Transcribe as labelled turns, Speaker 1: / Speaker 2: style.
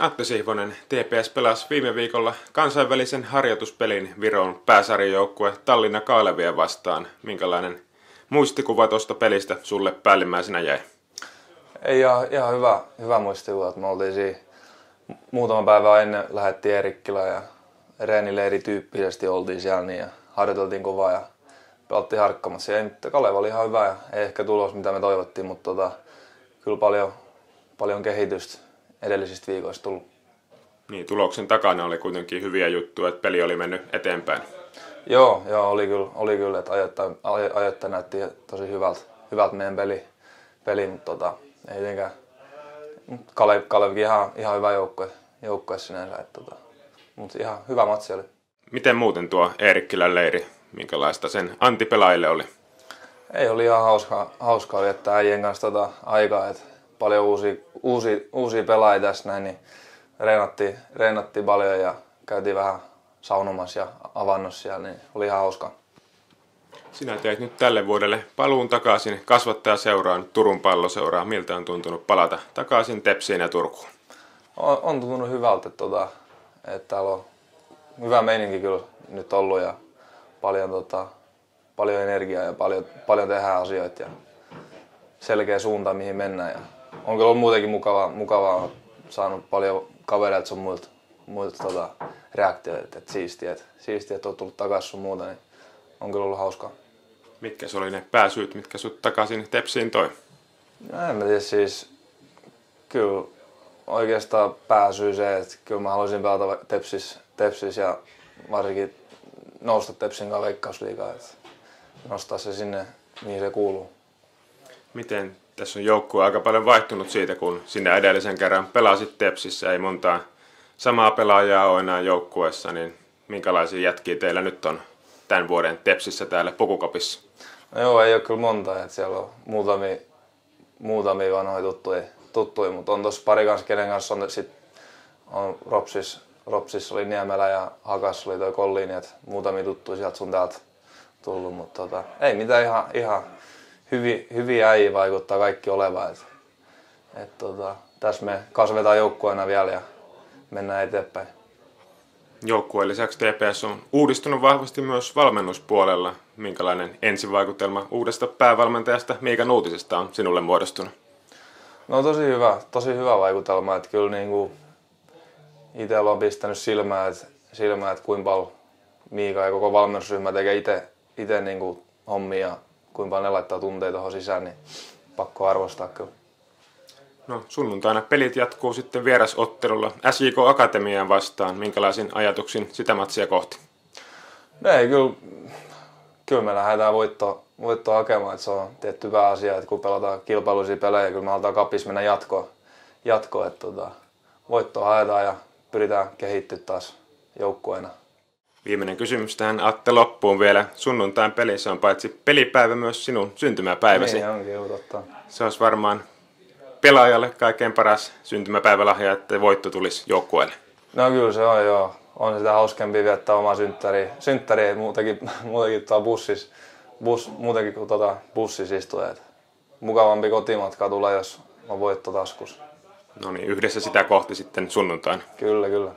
Speaker 1: Atte Sihvonen, TPS pelasi viime viikolla kansainvälisen harjoituspelin Viron pääsarjajoukkue Tallinna Kaalevia vastaan. Minkälainen muistikuva tuosta pelistä sulle päällimmäisenä jäi?
Speaker 2: Ei ihan, ihan hyvä, hyvä muistikuva, me oltiin siinä muutama päivä ennen lähettiin Erikkilä ja reenileiri tyyppisesti oltiin siellä niin ja harjoiteltiin kovaa ja pelattiin harkkamassa. Ja Kaleva oli ihan hyvä ja ei ehkä tulos mitä me toivottiin, mutta tota, kyllä paljon, paljon kehitystä edellisistä viikoista tullut.
Speaker 1: Niin, tuloksen takana oli kuitenkin hyviä juttuja, että peli oli mennyt eteenpäin.
Speaker 2: Joo, joo oli kyllä, oli kyllä että ajoittain, ajoittain näytti tosi hyvältä, hyvältä meidän peli, peli mutta tota, ei tietenkään. Kalev, Kalevkin ihan, ihan hyvä joukkue, joukkue sinänsä, että tota, mutta ihan hyvä matsi oli.
Speaker 1: Miten muuten tuo Eerikkilän leiri, minkälaista sen antipelaajille oli?
Speaker 2: Ei, oli ihan hauskaa, hauskaa viettää äijien kanssa tota aikaa, että paljon uusia, uusia, uusia pelaajia tässä näin, niin reenattiin, reenattiin paljon ja käytiin vähän saunomassa ja avannossa siellä, niin oli ihan hauskaa.
Speaker 1: Sinä teet nyt tälle vuodelle paluun takaisin kasvattajaseuraan, Turun palloseuraan. Miltä on tuntunut palata takaisin Tepsiin ja Turkuun?
Speaker 2: On, on tuntunut hyvältä, että, tota, että täällä on hyvä meininki kyllä nyt ollut ja paljon, tota, paljon energiaa ja paljon, paljon tehdään asioita ja selkeä suunta mihin mennään. Ja on kyllä ollut muutenkin mukavaa, mukavaa saanut paljon kavereilta sun muilta, muilta tota, reaktioita, että siistiä, että siistiä, että oot tullut takaisin sun muuta, niin on kyllä ollut hauskaa.
Speaker 1: Mitkä se oli ne pääsyyt, mitkä sut takaisin Tepsiin toi?
Speaker 2: No en mä tiedä, siis kyllä oikeastaan pääsyy se, että kyllä mä haluaisin pelata Tepsis, Tepsis ja varsinkin nousta Tepsin kanssa veikkausliigaa, että nostaa se sinne, mihin se kuuluu.
Speaker 1: Miten tässä on joukkue aika paljon vaihtunut siitä, kun sinne edellisen kerran pelasit Tepsissä, ei montaa samaa pelaajaa ole enää joukkueessa, niin minkälaisia jätkiä teillä nyt on tämän vuoden Tepsissä täällä Pukukopissa?
Speaker 2: No joo, ei ole kyllä monta, että siellä on muutamia, muutamia vanhoja tuttuja, tuttuja mutta on tuossa pari kanssa, kenen kanssa on, sit, on Ropsis, Ropsis oli Niemelä ja Hakas oli toi Kolliini, että muutamia tuttuja sieltä sun täältä tullut, mutta tota, ei mitään ihan, ihan hyvi, hyviä äijä vaikuttaa kaikki oleva. Et, et tota, tässä me kasvetaan joukkueena vielä ja mennään eteenpäin.
Speaker 1: Joukkueen lisäksi TPS on uudistunut vahvasti myös valmennuspuolella. Minkälainen ensivaikutelma uudesta päävalmentajasta Miika Nuutisesta on sinulle muodostunut?
Speaker 2: No tosi hyvä, tosi hyvä vaikutelma. Että kyllä niin kuin itsellä on pistänyt silmää, että, silmää, että kuinka paljon Miika ja koko valmennusryhmä tekee itse, itse niin kuin hommia kuinka paljon ne laittaa tunteita tuohon sisään, niin pakko arvostaa kyllä.
Speaker 1: No sunnuntaina pelit jatkuu sitten vierasottelulla SJK Akatemiaan vastaan. Minkälaisin ajatuksin sitä matsia kohti?
Speaker 2: No ei, kyllä, kyllä me lähdetään voittoa, voittoa hakemaan, että se on tietty hyvä asia, että kun pelataan kilpailuisia pelejä, kyllä me halutaan kapis mennä jatkoon, jatkoon että tota, voittoa haetaan ja pyritään kehittyä taas joukkueena.
Speaker 1: Viimeinen kysymys tähän Atte loppuun vielä. Sunnuntain pelissä on paitsi pelipäivä myös sinun syntymäpäiväsi.
Speaker 2: Niin onkin, joo, totta.
Speaker 1: Se olisi varmaan pelaajalle kaikkein paras syntymäpäivälahja, että voitto tulisi joukkueelle.
Speaker 2: No kyllä se on joo. On sitä hauskempi viettää oma synttäri. Synttäri muutenkin, muutenkin tuolla bussis, bus, muutenkin kuin tuota bussissa istua. Mukavampi kotimatka tulee, jos on voitto taskus.
Speaker 1: No niin, yhdessä sitä kohti sitten sunnuntaina.
Speaker 2: Kyllä, kyllä.